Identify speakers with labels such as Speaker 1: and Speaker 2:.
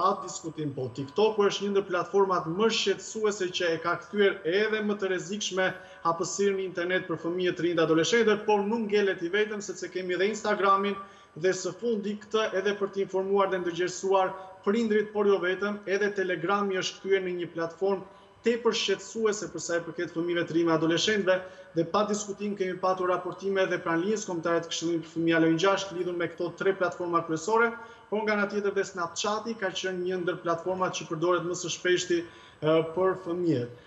Speaker 1: Pa diskutim po, TikTok-u është një ndër platformat më shqetësuese që e ka kthyer edhe më të rrezikshme hapësirën në internet për fëmijët, të rinjtë, adoleshentët, por nuk ngelet i vetëm sepse kemi dhe Instagram-in dhe së fundi, këtë edhe për të informuar dhe ndërgjegjësuar prindërit, por jo vetëm, edhe Telegram-i është kthyer në një platformë tepër shqetësuese për sa i përket fëmijëve, të rinjve e adoleshentëve dhe pa diskutim kemi patur raportime dhe pranë linjës kombëtare të Këshillimit për Fëmijë ALO 116 lidhur me këto tre platforma kryesore, por nga ana tjetër dhe Snapchat-i ka qenë një ndër platformat që përdoret më së shpeshti për fëmijët.